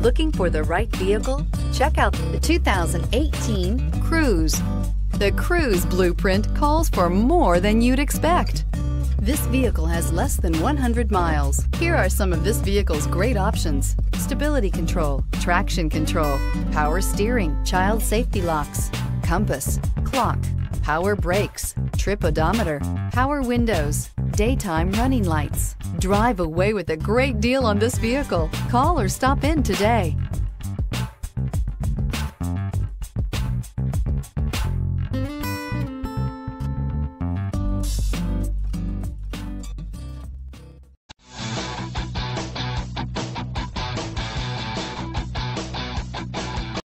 Looking for the right vehicle? Check out the 2018 Cruze. The Cruze blueprint calls for more than you'd expect. This vehicle has less than 100 miles. Here are some of this vehicle's great options. Stability control, traction control, power steering, child safety locks, compass, clock, power brakes, trip odometer, power windows, daytime running lights. Drive away with a great deal on this vehicle. Call or stop in today.